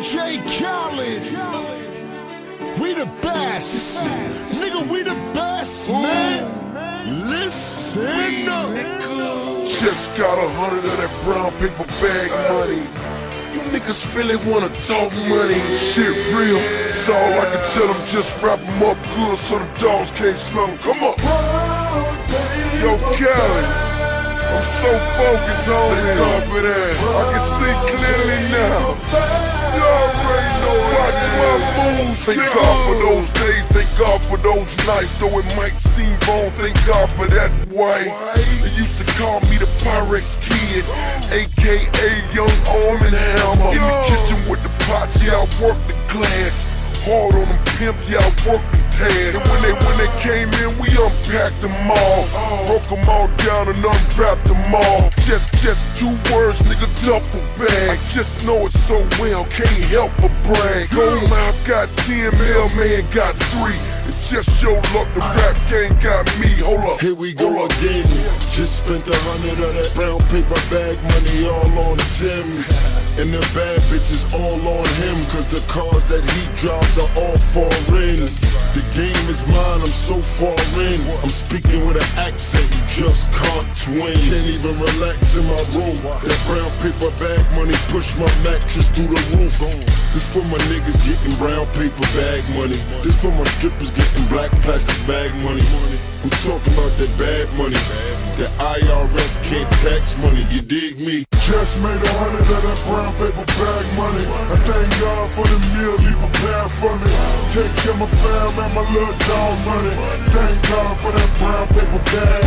DJ Khaled. We the best. Nigga, we the best, man. Listen up. Just got a hundred of that brown paper bag money. You niggas feel it wanna talk money. Shit real. It's all I can tell them. Just wrap 'em up good so the dogs can't smell 'em. Come on. Yo, Khaled. I'm so focused on it. I can see clearly now. Thank God for those days. Thank God for those nights. Though it might seem wrong. Thank God for that white. They used to call me the Pyrex Kid, aka Young Arm and Hammer. In the kitchen with the pots, yeah, I work the glass. Hard on them pimp, yeah, I work the task. And when they when they unpacked them all. Broke them all down and unwrapped them all. Just just two words, nigga, duffel bag. I just know it so well, can't help but brag. Gold mouth got 10 mil, man got three. It's just your luck, the rap game got me. Hold up. Here we go again. Just spent a hundred of that brown paper bag money all on Tim's. And the bad bitches all on him. Cause the cars that he drives are all foreign. Game is mine, I'm so far in. I'm speaking with an accent, you just can't twin. Can't even relax in my room. That brown paper bag money push my mattress through the roof. This for my niggas getting brown paper bag money. This for my strippers getting black plastic bag money. I'm talking about that bad money. That IRS can't tax money, you dig me? Just made a hundred of that brown paper bag money. I thank God for the meal he prepared for me. Take care of my fam and my little dog money. Thank God for that brown paper bag.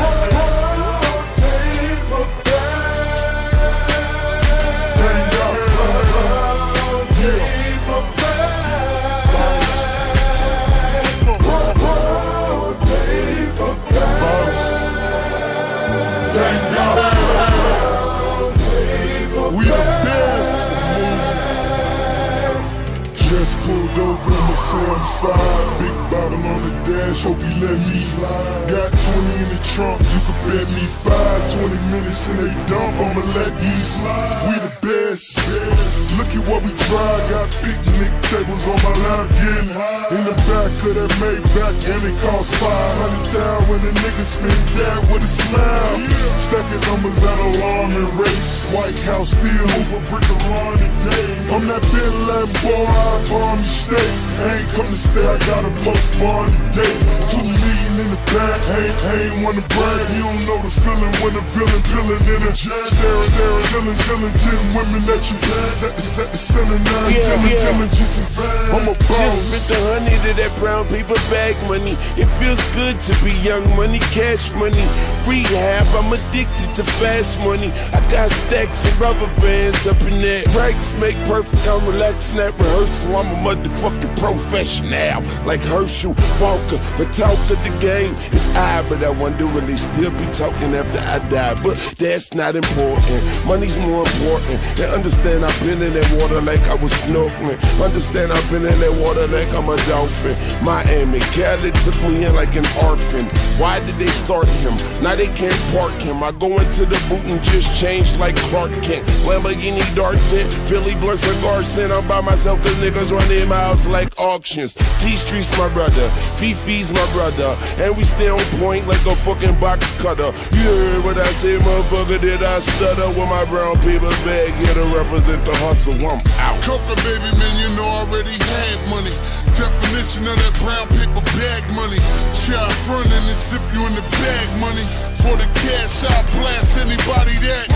The CM5. Big Bible on the dash, hope you let me slide. Got 20 in the trunk, you can bet me five. 20 minutes in a dump, I'ma let you slide. We the best. Look at what we try. Got picnic tables on my lap, getting high. In the back of that Maybach, and it costs 500 down when the nigga spin that with a smile. Stacking numbers at alarm and race. White House still over brick around today. I'm that Bin Laden boy, I bomb you stay. I ain't come to stay, I got a postpone today. Two million in the back, ain't, ain't wanna brag. You don't know the feeling when the villain peeling in a jet. Staring, staring, selling, selling ten women that you pass at the set, the center nine. Yeah, killing, yeah. killing, just a fan. I'm a boss. Just spent a hundred of that brown paper bag money. It feels good to be young money, cash money. Rehab, I'm addicted to fast money. I got stacks and rubber bands up in there. Breaks make perfect, I'm relaxing at rehearsal. I'm a motherfucking professional. Like Herschel, Walker, the talk of the game. It's I, but I wonder will they still be talking after I die? But that's not important. Money's more important. And understand I've been in that water like I was snorkeling. Understand I've been in that water like I'm a dolphin. Miami, Cali took me in like an orphan. Why did they start him? Now they can't park him. I go into the boot and just change like Clark Kent. Lamborghini Dark Tent, Philly Blood Cigar Scent. I'm by myself, cause niggas run their mouths like auctions. T Street's my brother, Fifi's my brother. And we stay on point like a fucking box cutter. You heard what I say, motherfucker? Did I stutter with my brown paper bag here to represent the hustle? I'm out. Coca baby man, you know I already had money. Definition of that brown paper bag money. Child front and zip you in the bag money. For the cash, I'll blast anybody. That,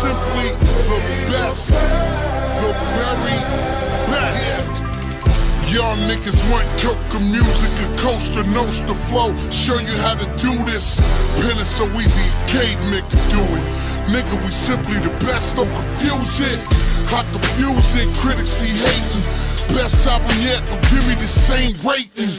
simply the best. The very best. Y'all niggas want coca music and coaster notes the flow. Show you how to do this. Pen is so easy, caveman can do it. Nigga, we simply the best, don't confuse it. I confuse it, critics be hating. Best album yet, but give me the same rating.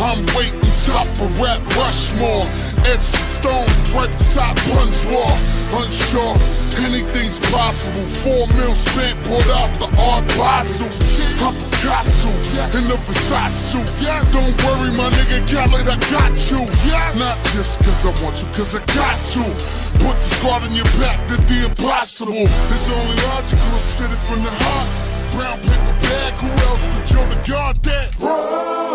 I'm waiting top of rap Rushmore. Extra stone, right top punch wall. Unsure, anything's possible. Four mil spent, brought out the art basel. I'm Picasso in the Versace suit. Don't worry, my nigga Khaled, I got you. Not just cause I want you, cause I got you. Put the squad in your back, did the impossible. It's only logical, spit it from the heart. Brown paper bag, who else but Joe the guard that? Brown paper bag.